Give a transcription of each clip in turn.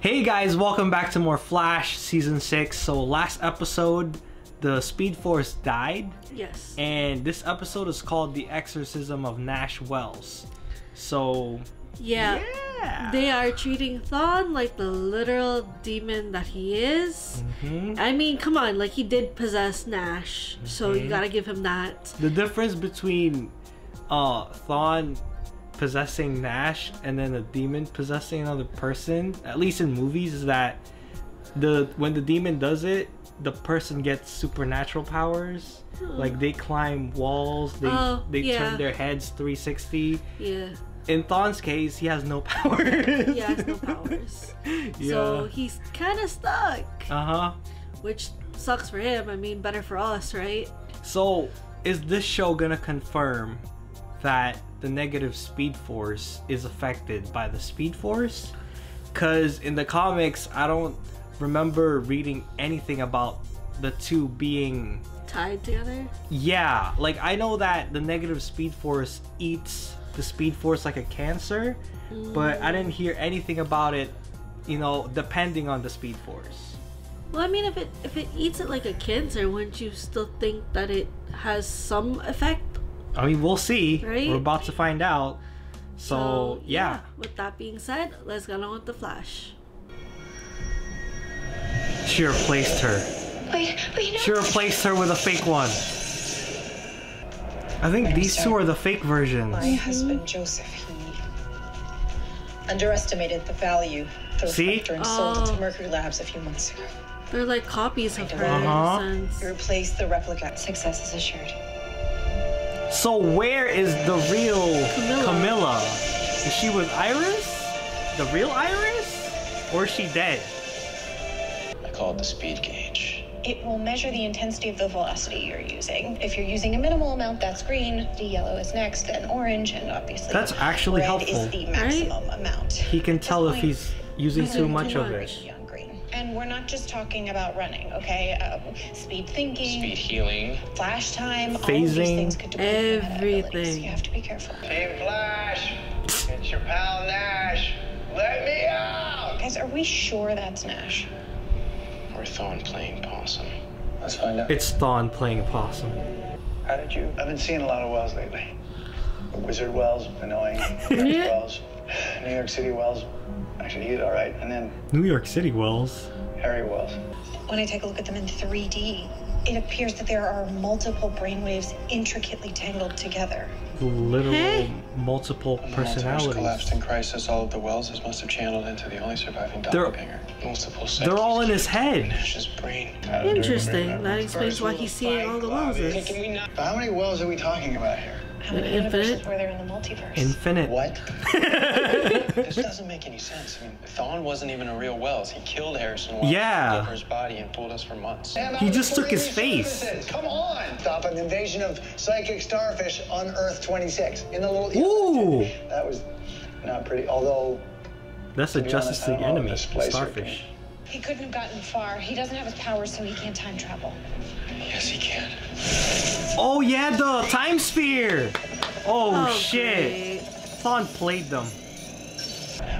Hey guys, welcome back to more Flash Season 6. So last episode, the Speed Force died. Yes. And this episode is called The Exorcism of Nash Wells. So, yeah. yeah. They are treating Thawne like the literal demon that he is. Mhm. I mean, come on, like he did possess Nash, so you Mhm. gotta give him that. The difference between uh Thawne possessing Nash and then a demon possessing another person, at least in movies, is that the when the demon does it, the person gets supernatural powers. Like they climb walls, they Oh, they yeah. turn their heads 360. Yeah. In Thawne's case, he has no powers. He has no powers. yeah. So he's kind of stuck, uh-huh. which sucks for him. I mean, better for us, right? So, is this show gonna confirm that the negative speed force is affected by the speed force? Because in the comics, I don't remember reading anything about the two being. Tied together. Yeah, like I know that the negative speed force eats the speed force like a cancer, but I didn't hear anything about it, you know, depending on the speed force. Well, I mean, if it if it eats it like a cancer, wouldn't you still think that it has some effect? I mean, we'll see. Right? We're about to find out. So, yeah. With that being said, let's get on with the Flash. She replaced her. Wait, wait, no. She replaced her with a fake one. I think these two are the fake versions. My husband Joseph, he underestimated the value the See? reflector and sold it to Mercury Labs a few months ago. They're like copies of her Uh-huh. in a He sense. replaced the replica. Success is assured. So where is the real Camilla. Camilla? Is she with Iris? The real Iris? Or is she dead? I call it the speed gauge. It will measure the intensity of the velocity you're using. If you're using a minimal amount, that's green. The yellow is next, then orange, and obviously That's actually red helpful. is the maximum amount. He can tell if point, he's using too much too of much. it. On green. And we're not just talking about running, okay? Um, speed thinking, Speed healing. flash time, all Phasing. these things could deplete your meta. Everything. You have to be careful. Team Flash, it's your pal Nash. Let me out! Guys, are we sure that's Nash? Or Thawne playing possum. Let's find out. It's Thawne playing possum. How did you? I've been seeing a lot of Wells lately. Wizard Wells, annoying. Harry Wells, New York City Wells. Actually, he's all right. And then New York City Wells. Harry Wells. When I take a look at them in 3D, it appears that there are multiple brainwaves intricately tangled together. Literal Hey. multiple When the multiverse collapsed in crisis, all of the Welleses must have channeled into the only surviving They're- doppelganger. Multiple They're all in his head. Nash's brain. Interesting. That explains why he's seeing all the Wellses. Can we not? How many Wells are we talking about here? How many Infinite? universes were there in the multiverse? Infinite. What? This doesn't make any sense. I mean, Thawne wasn't even a real Wells. He killed Harrison Wells. Yeah. Over his body and fooled us for months. He just took his face. Services. Come on! Stop an invasion of psychic starfish on Earth 26 in the little. Ooh. That was not pretty. Although That's a Justice League enemy. if this Starfish. He couldn't have gotten far. He doesn't have his powers, so he can't time travel. Yes, he can. Oh yeah, the time sphere. Oh, Oh, shit. great. Thawne played them.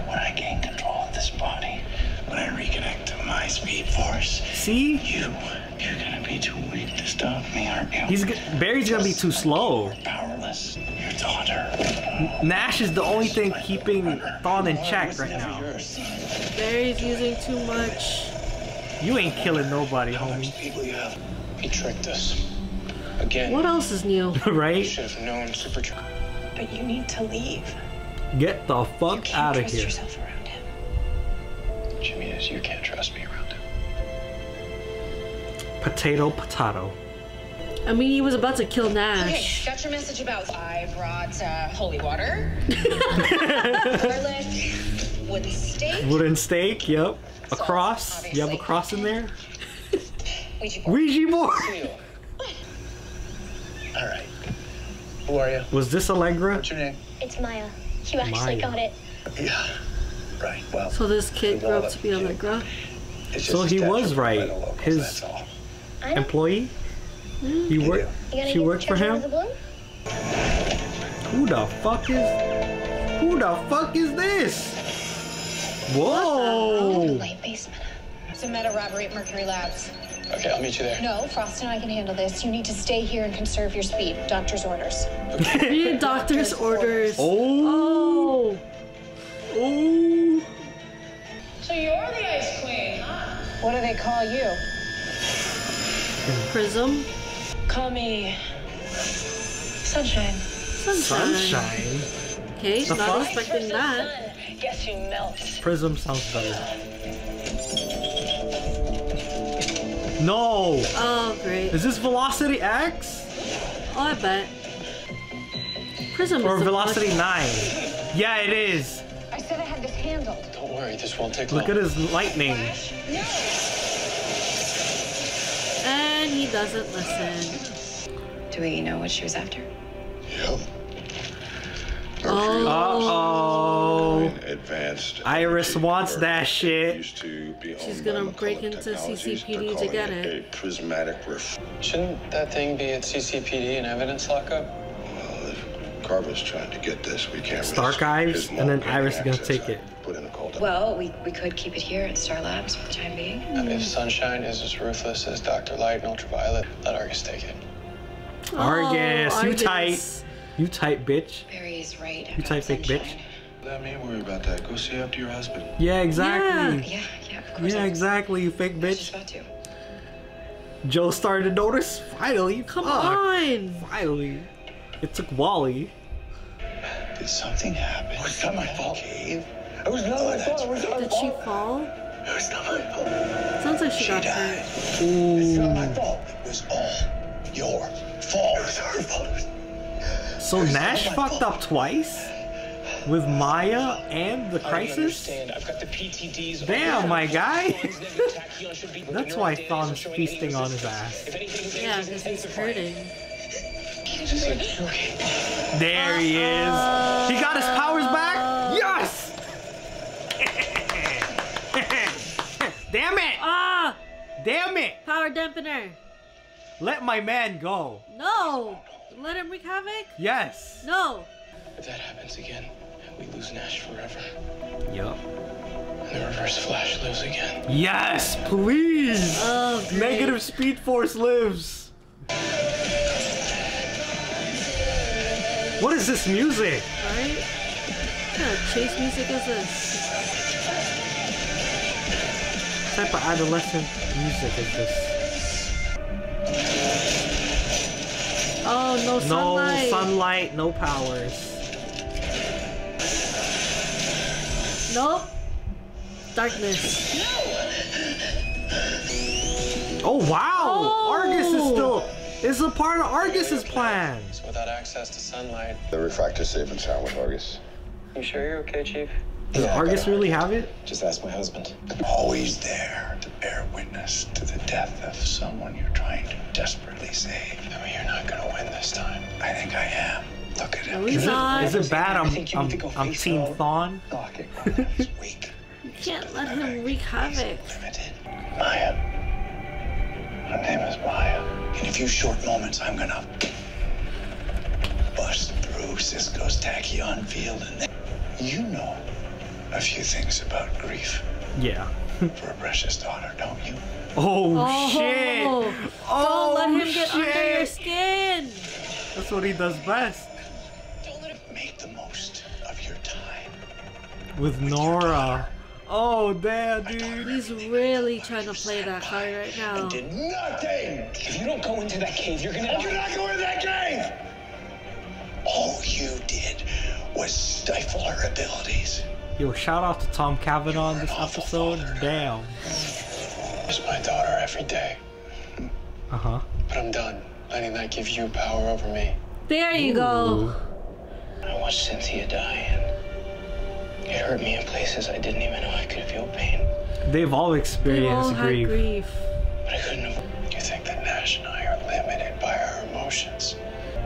when I gain control of this body, when I reconnect to my speed force, See? you, you're gonna be too weak to stop me, aren't you? He's g- Barry's gonna be too slow. powerless. Your daughter. Nash is the only thing keeping Thawne in check right now. Barry's using too much. You ain't killing nobody, homie. people you have? He tricked us. Again. What else is new? We right? should have known Super But you need to leave. Get the You fuck can't out of trust here. yourself around him. Jimmy is you can't trust me around him. Potato, potato. I mean, he was about to kill Okay, Nash. got your message about I brought uh, holy water, garlic, wooden stake, Wooden stake, yep. A Salt, cross. You have a cross in there? Ouija board. Ouija board. All right. Who are you? Was this Allegra? What's your name? It's Maya. You actually Maya. got it. Yeah. Right. Well, So this kid grew up to be Allegra. it's So he was right. locals, His- That's all. I know. Employee? He You worked. She use worked for him. the Who the fuck is? Who the fuck is this? Whoa! Oh, Light basement. It's a meta robbery at Mercury Labs. Okay, I'll meet you there. No, Frost and I can handle this. You need to stay here and conserve your speed. Doctor's orders. Okay. Read doctor's orders. Oh! Oh. Oh! So you're the ice queen, huh? What do they call you? Prism. Call me Sunshine. Sunshine. Sunshine. Okay, The not fuck? expecting that. Guess who melts? Prism sounds better. No! Oh, great. Is this Velocity X? Oh, I bet. Prism Or is Velocity much- 9? Yeah, it is! I said I had this handled. Don't worry, this won't take Look long. at his lightning. And he doesn't listen. Do we know what she was after? Yep. Oh. Uh-oh. Advanced. Iris wants that shit. Used to be She's gonna break into CCPD to get it. A prismatic ref. Shouldn't that thing be at CCPD and evidence lockup? Well, if Carver's trying to get this, we can't. It's risk archives, his and then Iris is gonna take access. it. Well, we, we could keep it here at Star Labs for the time being. If Sunshine is as ruthless as Dr. Light and Ultraviolet, let Argus take it. Argus, Oh, you Argus. tight. You tight, bitch. Barry's right. You tight, type fake bitch. Let me worry about that. Go see after your husband. Yeah, exactly. Yeah, yeah, of course. Yeah, I- exactly, you fake I was just bitch. about to. Joe started to notice. Finally. Come Fuck. on. Finally. It took Wally. Did something happen? It was not my fault. Cave? It was not my fault. It was not my Did she fault. fall? It was not my fault. Sounds like she, She got died. hurt. It's not my fault. It was all your fault. It was her fault. So Nash fucked fault. up twice? With Maya and the crisis? I've got the PTDs. Damn, my guy. That's why Thawne's feasting on his ass. Yeah, because he's hurting. There he is. He got his powers back? Yes! Damn it! Ah! Damn it! Power dampener. Let my man go. No! Let him wreak havoc? Yes. No! If that happens again, we lose Nash forever. Yup. And the Reverse Flash lives again. Yes, please! Oh. Negative Speed Force lives. What is this music? Right? What kind of chase music is this? What type of adolescent music is this? Oh, no sunlight. No sunlight. sunlight, no powers. Nope. Darkness. Oh wow! Oh. Argus is still is a part of Argus's plans. Without access to sunlight, The refractor safe and sound with Argus. you sure you're okay, Chief? Does Argus really have it? Just ask my husband. Always there to bear witness to the death of someone you're trying to desperately save. I mean, you're not gonna win this time. I think I am. Look at him. Is it, it bad? I I'm think you need I'm, I'm Team out. Thawne. He's weak. You can't let him wreak havoc. Limited. Maya. Her name is Maya. In a few short moments, I'm gonna bust through Cisco's tachyon field, and then you know a few things about grief Yeah. for a precious daughter, don't you? Oh, Oh, shit! Don't Oh let him get under your skin. That's what he does best. Don't let him make the most of your time. With Nora. Oh damn, dude. He's really trying to play that card right now. Did nothing. If you don't go into that cave, you're gonna You're not going to that cave. All you did was stifle her abilities. Yo, shout out to Tom Cavanagh in this episode. Damn. Miss my daughter every day, Uh huh. but I'm done letting that give you power over me. There you go. I watched Cynthia die, and it hurt me in places I didn't even know I could feel pain. They've all They all experienced had grief. grief. But I couldn't have. You think that Nash and I are limited by our emotions?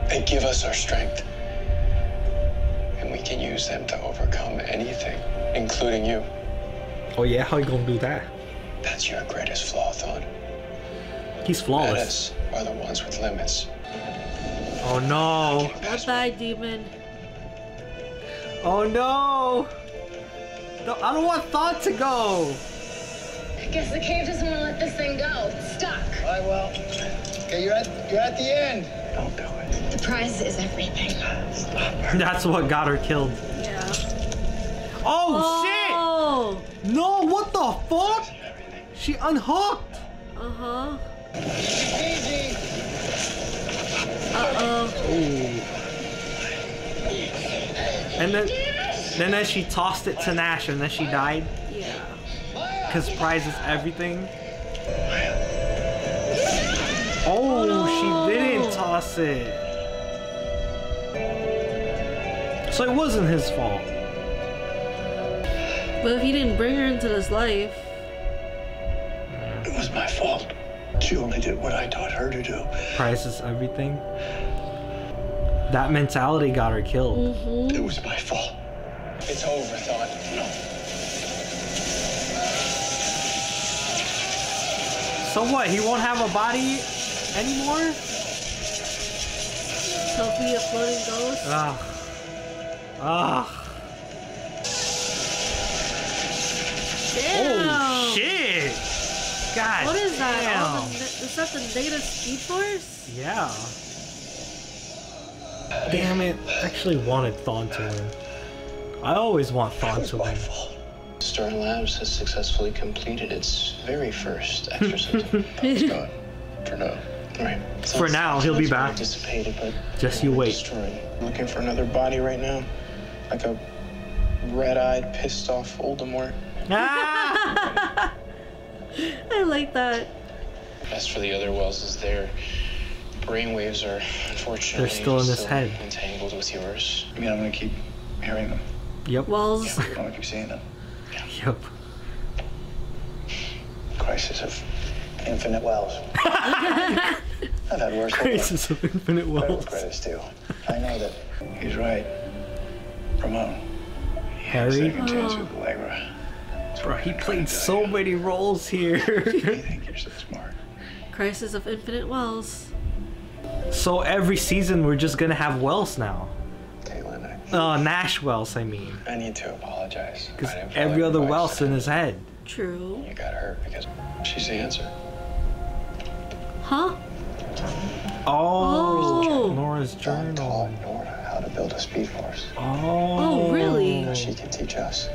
They give us our strength. And we can use them to overcome anything, including you. Oh yeah, how you gonna do that? That's your greatest flaw, Thawne. He's flawless. Metas are the ones with limits. Oh no. Bye bye, demon. Oh no. No, I don't want Thawne to go. I guess the cave doesn't want to let this thing go. It's stuck. All right, well, okay, you're at you're at the end. Don't do it. The prize is everything. That's what got her killed. Yeah. Oh, Oh. shit! No, what the fuck? She unhooked. Uh huh. Uh oh. And then, then then she tossed it to Nash, and then she died. Yeah. Cause prize is everything. Oh, no. she didn't toss it. So it wasn't his fault. But if he didn't bring her into this life, It was my fault. She only did what I taught her to do. Price is everything. That mentality got her killed. Mm-hmm. It was my fault. It's over, Thawne. No. So what? He won't have a body anymore? He'll a floating ghost. Ugh. Ah. Ugh. Ah. Damn. Oh shit! God. What is that? Damn. All the, is that the negative speed force? Yeah. Damn it! I actually wanted Thawne to win. I always want It Thawne was to my win. fault. Star Labs has successfully completed its very first exorcism. It's gone. For now. Right. For now, he'll be back. Dissipated, but Just you never wait. Destroyed. Looking for another body right now, like a red-eyed, pissed-off Voldemort. Ah! I like that. As for the other Wells, is their brainwaves are unfortunately They're still in his head. entangled with yours. I mean, I'm gonna keep hearing them. Yep. Wells. I'm gonna keep seeing them. Yep. Crisis of infinite wells. I've had worse. luck. Crisis of Infinite Credit Wells. where credit's due. I know that he's right. Ramon. He Harry? Second chance with Allegra. Bro, he played so many roles here. You think you're so smart. Crisis of Infinite Wells. so every season we're just gonna have Wells now. Caitlin, I, Uh, Nash Wells, I mean. I need to apologize. Because I didn't follow every other. Wells in his head. True. You got hurt because she's the answer. Huh? Oh, Oh. Nora's I journal. taught Nora how to build a speed force. Oh. Oh, really? Now she can teach us.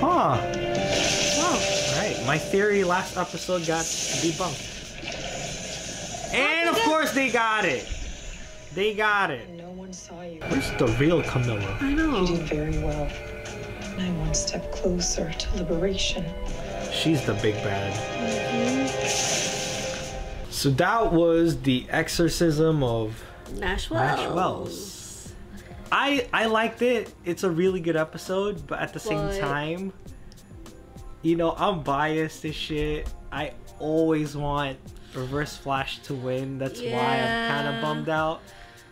Huh. Wow. Right. My theory last episode got debunked. And of course they got it. They got it. No one saw you. Where's the real Camilla? I know. You did very well. And I'm one step closer to liberation. She's the big bad. Mm-hmm. So that was the exorcism of Nash Wells. Nash Wells. I I liked it. It's a really good episode, but at the same time, you know, I'm biased as shit. I always want Reverse Flash to win. That's why I'm kind of bummed out.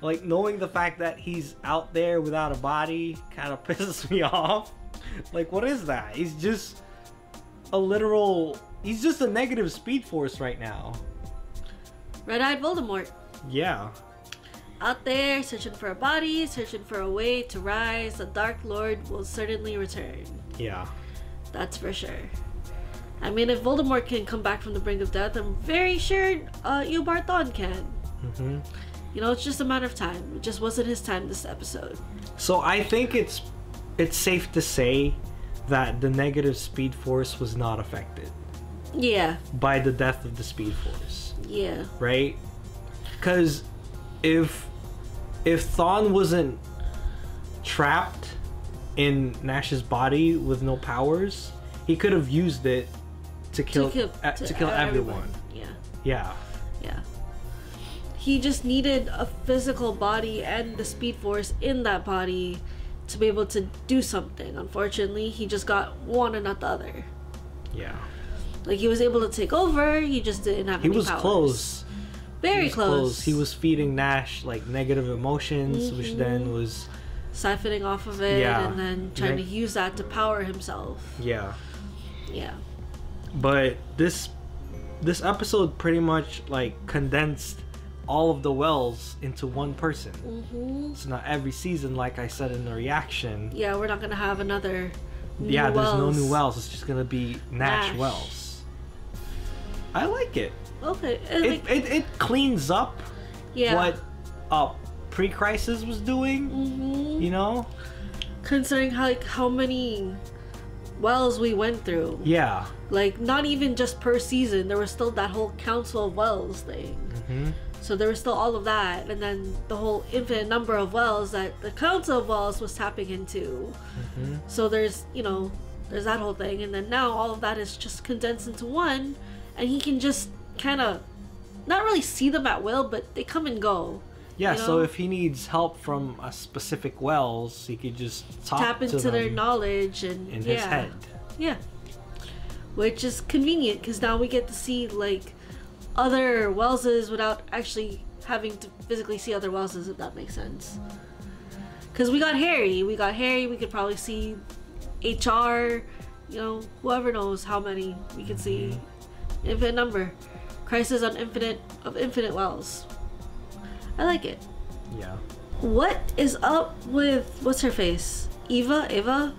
Like knowing the fact that he's out there without a body kind of pisses me off. Like what is that? He's just a literal he's just a negative speed force right now. Red Eyed Voldemort. Yeah. Out there, searching for a body, searching for a way to rise. The Dark Lord will certainly return. Yeah. That's for sure. I mean, if Voldemort can come back from the brink of death, I'm very sure uh, Eobard Thawne can. hmm You know, it's just a matter of time. It just wasn't his time this episode. So I think it's it's safe to say that the negative speed force was not affected Yeah, by the death of the speed force, yeah. right? Cuz if if Thawne wasn't trapped in Nash's body with no powers, he could have used it to kill to kill, uh, to kill everyone. Yeah, Yeah. yeah. He just needed a physical body and the speed force in that body to be able to do something. Unfortunately, he just got one and not the other. Yeah. Like he was able to take over, he just didn't have He was powers. close. Very He was close. He was feeding Nash like negative emotions, which then was siphoning off of it Yeah. and then trying Neg- to use that to power himself. yeah. Yeah. but this this episode pretty much like condensed all of the wells into one person. hmm So now every season, like I said in the reaction, Yeah, we're not gonna have another. Yeah, there's no new wells. wells. It's just gonna be Nash, Nash. wells. I like it. Okay. It, like, it, it cleans up yeah. what uh, pre-crisis was doing. hmm You know? Considering how like how many wells we went through. Yeah. Like not even just per season. There was still that whole Council of Wells thing. hmm So there was still all of that, and then the whole infinite number of wells that the Council of Wells was tapping into. hmm So there's, you know, there's that whole thing, and then now all of that is just condensed into one, and he can just kind of not really see them at will, but they come and go. Yeah. You So if he needs help from a specific wells, he could just talk Tap to into their knowledge and in yeah, his head. yeah, which is convenient because now we get to see like other Wellses without actually having to physically see other Wellses, if that makes sense. Because we got Harry, we got Harry. We could probably see HR. You know, whoever knows how many we could see. Mm-hmm. Infinite number, Crisis on Infinite of Infinite Wells. I like it. Yeah. What is up with what's her face? Eva? Eva?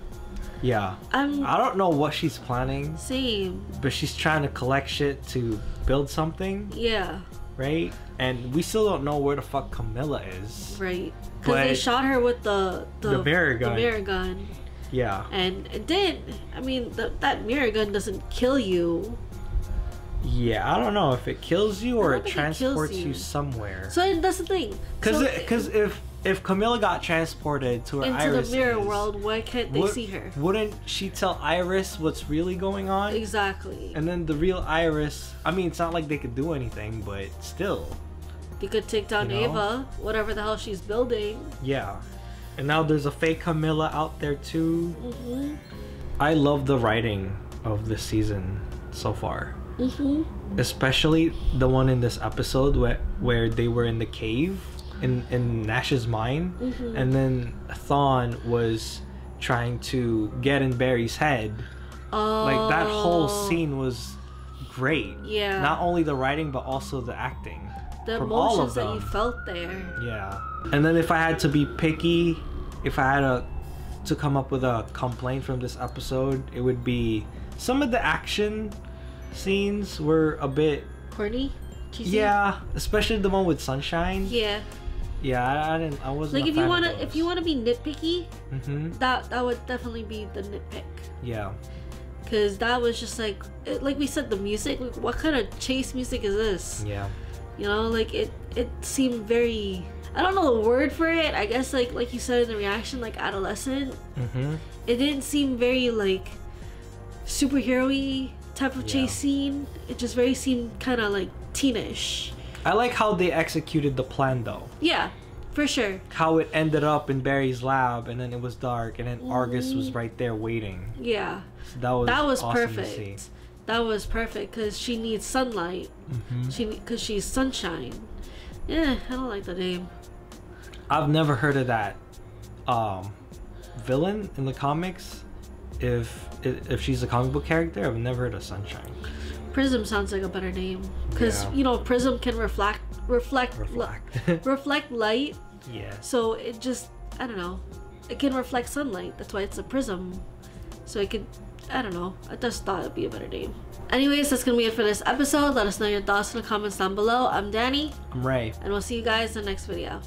Yeah. I'm I don't know what she's planning, same. but she's trying to collect shit to build something, Yeah, right? And we still don't know where the fuck Camilla is. right. Because they shot her with the the, The mirror gun. The mirror gun, Yeah. and it did. I mean, the, that mirror gun doesn't kill you. Yeah, I don't know if it kills you or it think it transports you. you. somewhere. So that's the thing. Because so, because if if Camilla got transported to where into Iris the mirror world, why can't they would- see her? Wouldn't she tell Iris what's really going on? Exactly. And then the real Iris, I mean, it's not like they could do anything, but still, You could take down You know? Ava, whatever the hell she's building. yeah. And now there's a fake Camilla out there too. Mhm. I love the writing of this season so far. Mhm. Especially the one in this episode where where they were in the cave in in Nash's mine, Mhm. and then Thawne was trying to get in Barry's head. Oh. Like that whole scene was great. Yeah. Not only the writing but also the acting. The from all emotions of that you felt there. Yeah. And then if I had to be picky, if I had a to come up with a complaint from this episode, it would be some of the action scenes were a bit Corny? Cheesy? yeah, especially the one with Sunshine. Yeah. Yeah, I, I didn't. I wasn't. Like if you wanna if you wanna be nitpicky, hmm that that would definitely be the nitpick. Yeah. Cause that was just like it, like we said the music. Like, what kind of chase music is this? Yeah. You know, like it it seemed very. I don't know the word for it. I guess like like you said in the reaction, like adolescent. hmm It didn't seem very like superhero-y type of Yeah. chase scene. It just very seemed kind of like teenish. I like how they executed the plan though. Yeah, for sure. How it ended up in Barry's lab, and then it was dark, and then Argus was Mhm. right there waiting. Yeah. So that was that was awesome perfect. That was perfect because she needs sunlight. Mhm. She because she's sunshine. Yeah, I don't like the name. I've never heard of that um, villain in the comics. If if she's a comic book character, I've never heard of Sunshine. Prism sounds like a better name because Yeah. you know Prism can reflect reflect li- Reflect. reflect light. Yeah. So it just I don't know. It can reflect sunlight. That's why it's a prism. So it could I don't know. I just thought it'd be a better name. Anyways, that's gonna be it for this episode. Let us know your thoughts in the comments down below. I'm Danii, I'm Ray. and we'll see you guys in the next video.